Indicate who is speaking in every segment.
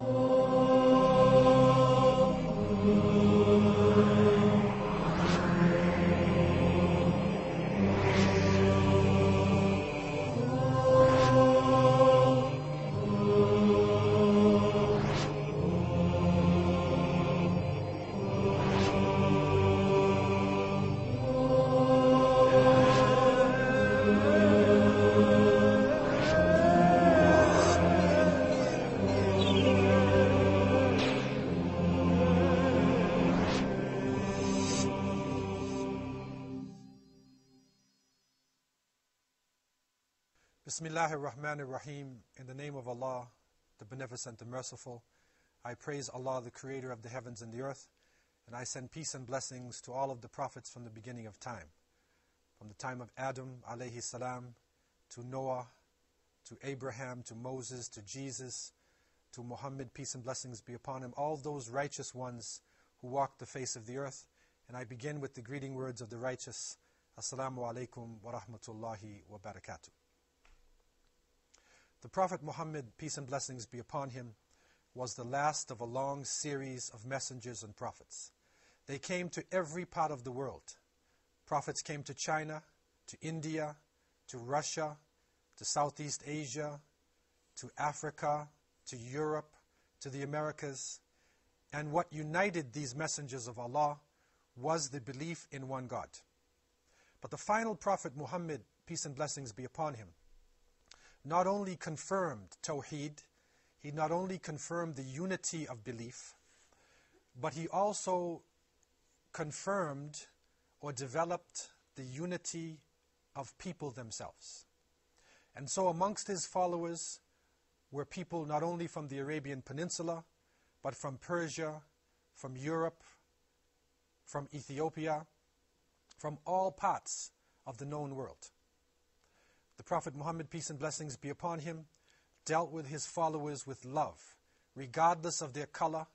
Speaker 1: Oh. Bismillah ar-Rahman ar-Rahim. In the name of Allah, the Beneficent, the Merciful, I praise Allah, the Creator of the heavens and the earth, and I send peace and blessings to all of the prophets from the beginning of time. From the time of Adam alayhi salam, to Noah, to Abraham, to Moses, to Jesus, to Muhammad, peace and blessings be upon him, all those righteous ones who walk the face of the earth. And I begin with the greeting words of the righteous. Assalamu alaikum wa rahmatullahi wa barakatuh. The Prophet Muhammad, peace and blessings be upon him, was the last of a long series of messengers and prophets. They came to every part of the world. Prophets came to China, to India, to Russia, to Southeast Asia, to Africa, to Europe, to the Americas. And what united these messengers of Allah was the belief in one God. But the final Prophet Muhammad, peace and blessings be upon him, not only confirmed Tawheed, he not only confirmed the unity of belief, but he also confirmed or developed the unity of people themselves. And so amongst his followers were people not only from the Arabian Peninsula, but from Persia, from Europe, from Ethiopia, from all parts of the known world. Prophet Muhammad, peace and blessings be upon him, dealt with his followers with love, regardless of their color,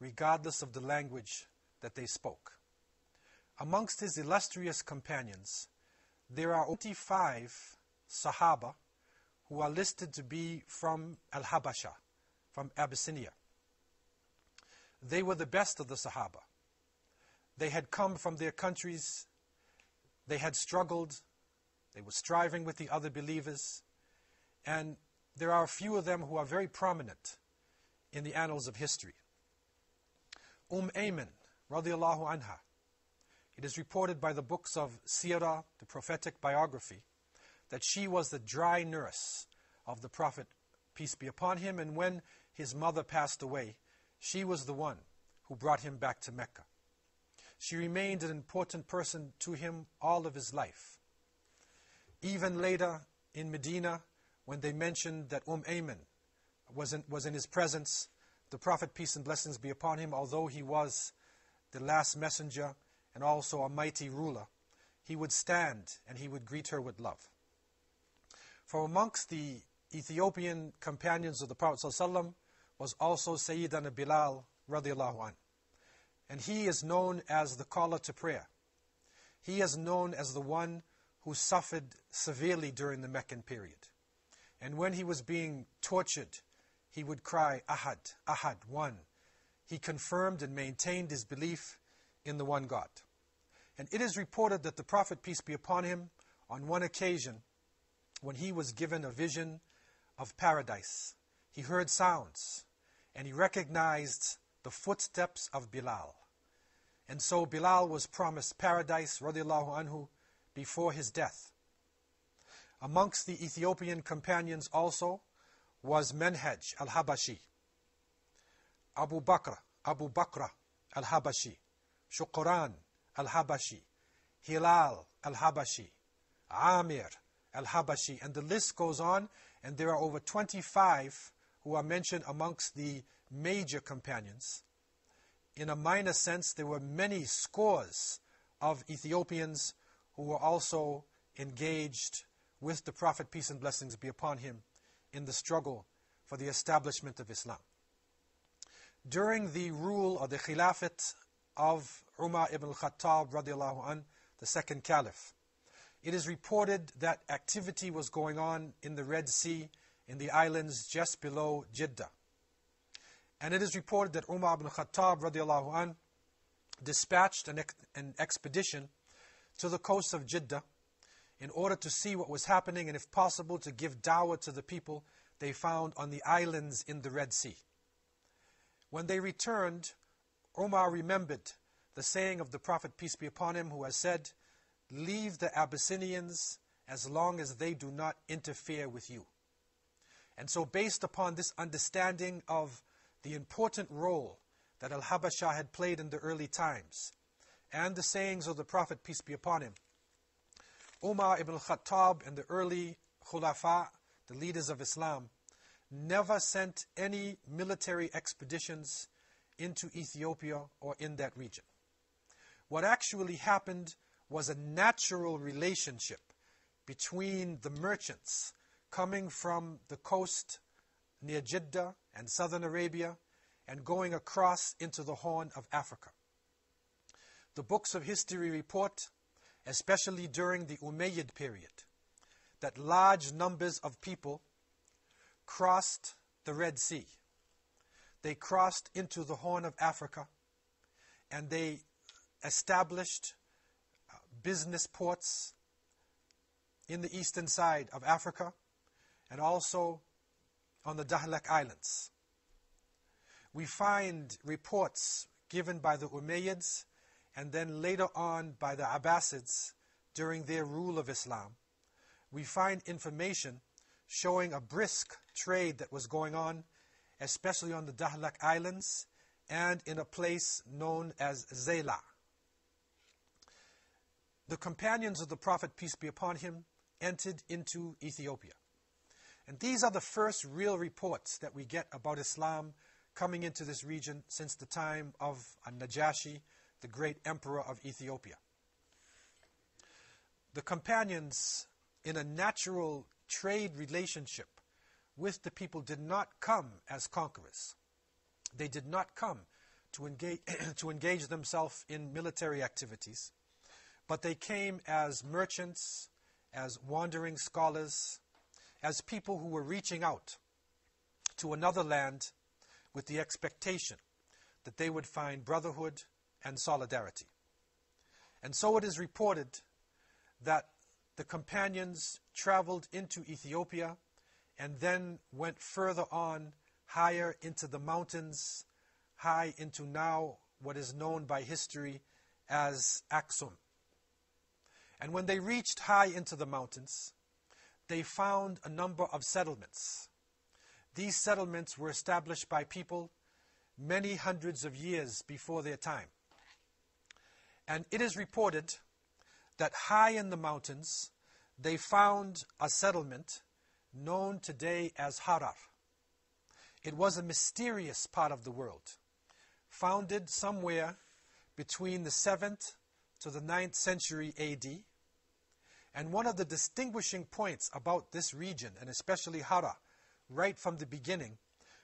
Speaker 1: regardless of the language that they spoke. Amongst his illustrious companions, there are 25 Sahaba who are listed to be from Al-Habasha, from Abyssinia. They were the best of the Sahaba. They had come from their countries, they had struggled, they were striving with the other believers. And there are a few of them who are very prominent in the annals of history. Umm Ayman, radiallahu anha. It is reported by the books of Sirah, the prophetic biography, that she was the dry nurse of the Prophet, peace be upon him, and when his mother passed away, she was the one who brought him back to Mecca. She remained an important person to him all of his life. Even later in Medina, when they mentioned that Umm Ayman was in, was in his presence, the Prophet, peace and blessings be upon him, although he was the last messenger and also a mighty ruler, he would stand and he would greet her with love. For amongst the Ethiopian companions of the Prophet was also Sayyidina Bilal radiallahu an. And he is known as the caller to prayer. He is known as the one who suffered severely during the Meccan period. And when he was being tortured, he would cry, Ahad, Ahad, one. He confirmed and maintained his belief in the one God. And it is reported that the Prophet, peace be upon him, on one occasion, when he was given a vision of paradise, he heard sounds and he recognized the footsteps of Bilal. And so Bilal was promised paradise, radiallahu anhu, before his death. Amongst the Ethiopian companions also was Menhaj al-Habashi, Abu Bakr, Abu Bakr al-Habashi, Shukran al-Habashi, Hilal al-Habashi, Amir al-Habashi, and the list goes on, and there are over 25 who are mentioned amongst the major companions. In a minor sense, there were many scores of Ethiopians who were also engaged with the Prophet, peace and blessings be upon him, in the struggle for the establishment of Islam. During the rule of the Khilafat of Umar ibn al-Khattab radiallahu an, the second caliph, it is reported that activity was going on in the Red Sea, in the islands just below Jeddah. And it is reported that Umar ibn al-Khattab radiallahu an, dispatched an, ex- an expedition to the coast of Jeddah in order to see what was happening and, if possible, to give dawah to the people they found on the islands in the Red Sea. When they returned, Omar remembered the saying of the Prophet, peace be upon him, who has said, Leave the Abyssinians as long as they do not interfere with you. And so, based upon this understanding of the important role that Al Habasha had played in the early times, and the sayings of the Prophet, peace be upon him, Umar ibn Khattab and the early Khulafa, the leaders of Islam, never sent any military expeditions into Ethiopia or in that region. What actually happened was a natural relationship between the merchants coming from the coast near Jeddah and southern Arabia and going across into the Horn of Africa. The books of history report, especially during the Umayyad period, that large numbers of people crossed the Red Sea. They crossed into the Horn of Africa and they established uh, business ports in the eastern side of Africa and also on the Dahlak Islands. We find reports given by the Umayyads and then later on by the Abbasids during their rule of Islam. We find information showing a brisk trade that was going on, especially on the Dahlak Islands and in a place known as Zayla. The companions of the Prophet, peace be upon him, entered into Ethiopia. And these are the first real reports that we get about Islam coming into this region since the time of Najashi, the great emperor of Ethiopia. The companions, in a natural trade relationship with the people, did not come as conquerors. They did not come to engage, to engage themselves in military activities, but they came as merchants, as wandering scholars, as people who were reaching out to another land with the expectation that they would find brotherhood and solidarity. And so it is reported that the companions traveled into Ethiopia and then went further on, higher into the mountains, high into now what is known by history as Aksum. And when they reached high into the mountains, they found a number of settlements. These settlements were established by people many hundreds of years before their time. And it is reported that high in the mountains, they found a settlement known today as Harar. It was a mysterious part of the world, founded somewhere between the 7th to the 9th century AD. And one of the distinguishing points about this region, and especially Hara, right from the beginning,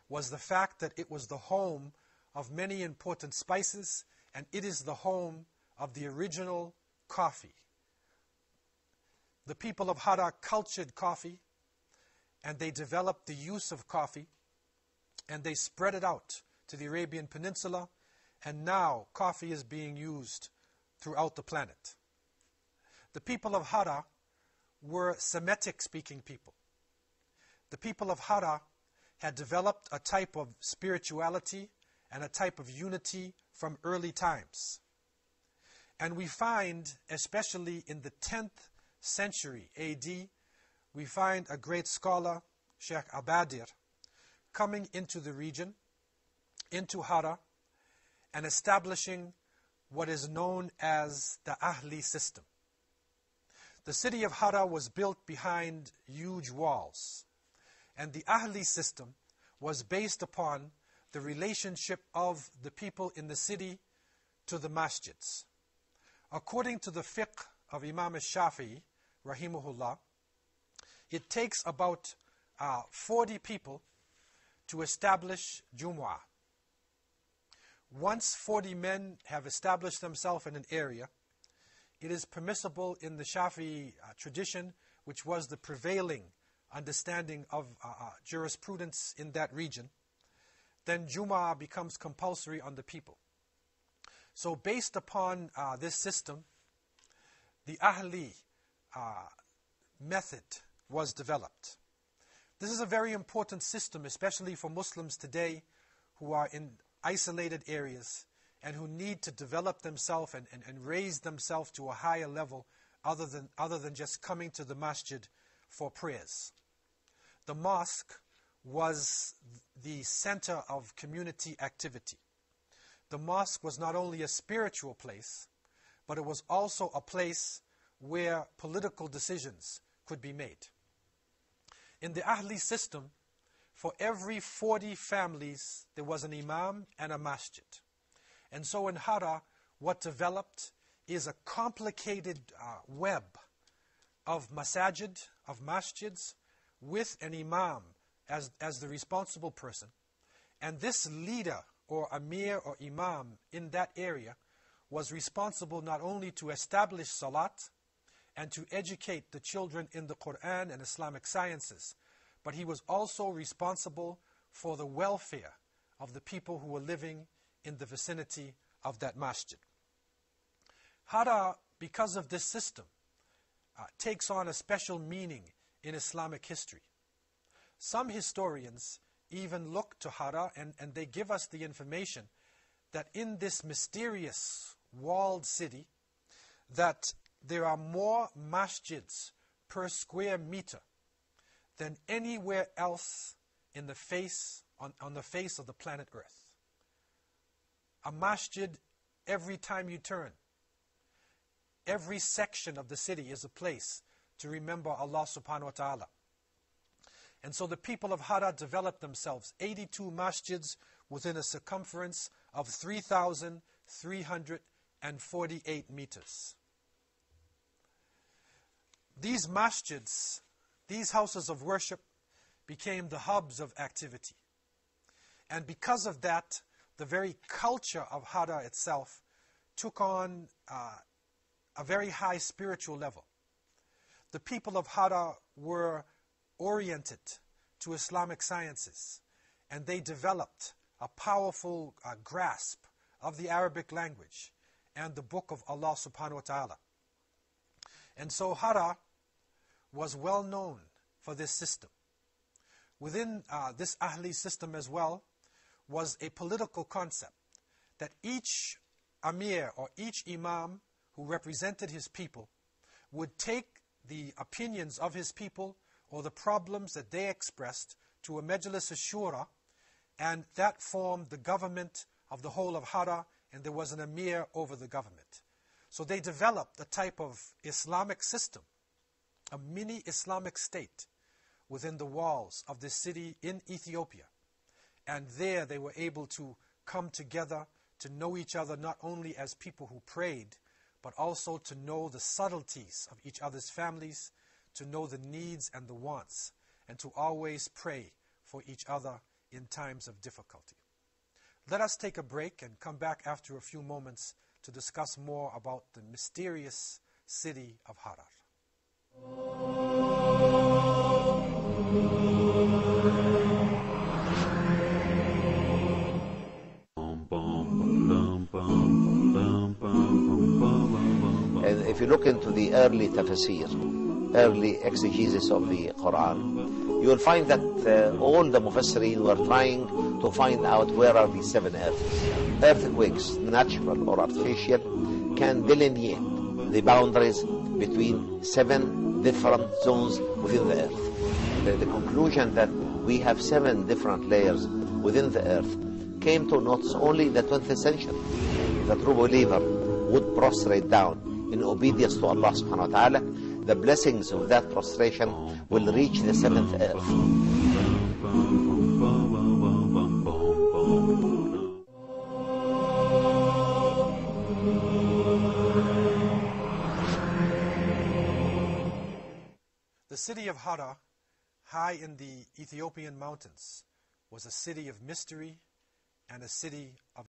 Speaker 1: was the fact that it was the home of many important spices, and it is the home of the original coffee. The people of Hara cultured coffee, and they developed the use of coffee, and they spread it out to the Arabian Peninsula, and now coffee is being used throughout the planet. The people of Hara were Semitic speaking people. The people of Hara had developed a type of spirituality and a type of unity from early times. And we find, especially in the 10th century AD, we find a great scholar, Sheikh Abadir, coming into the region, into Hara, and establishing what is known as the Ahli system. The city of Hara was built behind huge walls, and the Ahli system was based upon the relationship of the people in the city to the masjids. According to the fiqh of Imam al-Shafi'i, rahimahullah, it takes about uh, 40 people to establish Jumu'ah. Once 40 men have established themselves in an area, it is permissible in the Shafi uh, tradition, which was the prevailing understanding of uh, uh, jurisprudence in that region, then Jum'ah becomes compulsory on the people. So, based upon uh, this system, the Ahli uh, method was developed. This is a very important system, especially for Muslims today who are in isolated areas and who need to develop themselves and, and, and raise themselves to a higher level other than, other than just coming to the masjid for prayers. The mosque was the center of community activity. The mosque was not only a spiritual place, but it was also a place where political decisions could be made. In the Ahli system, for every 40 families, there was an imam and a masjid. And so in Hara, what developed is a complicated uh, web of masajid, of masjids, with an imam as, as the responsible person. And this leader or amir or imam in that area was responsible not only to establish salat and to educate the children in the Quran and Islamic sciences, but he was also responsible for the welfare of the people who were living in the vicinity of that masjid. Hara, because of this system, uh, takes on a special meaning in Islamic history. Some historians even look to Hara and, and they give us the information that in this mysterious walled city, that there are more masjids per square meter than anywhere else in the face on, on the face of the planet Earth. A masjid every time you turn. Every section of the city is a place to remember Allah subhanahu wa ta'ala. And so the people of Hara developed themselves 82 masjids within a circumference of 3,348 meters. These masjids, these houses of worship, became the hubs of activity. And because of that, the very culture of Hara itself took on uh, a very high spiritual level. The people of Hara were oriented to Islamic sciences, and they developed a powerful uh, grasp of the Arabic language and the book of Allah subhanahu wa ta'ala. And so Hara was well known for this system. Within uh, this Ahli system as well was a political concept that each Amir or each Imam who represented his people would take the opinions of his people or the problems that they expressed to a Majlis Shura, and that formed the government of the whole of Hara, and there was an emir over the government. So they developed a type of Islamic system, a mini Islamic state within the walls of this city in Ethiopia. And there they were able to come together to know each other not only as people who prayed, but also to know the subtleties of each other's families to know the needs and the wants, and to always pray for each other in times of difficulty. Let us take a break and come back after a few moments to discuss more about the mysterious city of Harar.
Speaker 2: And if you look into the early tafsir, early exegesis of the Quran, you will find that uh, all the Mufassirin were trying to find out where are the seven earths. Earthquakes, natural or artificial, can delineate the boundaries between seven different zones within the earth. The, the conclusion that we have seven different layers within the earth came to not only in the 20th century. The true believer would prostrate down in obedience to Allah subhanahu wa ta'ala the blessings of that prostration will reach the seventh earth.
Speaker 1: The city of Hara, high in the Ethiopian mountains, was a city of mystery and a city of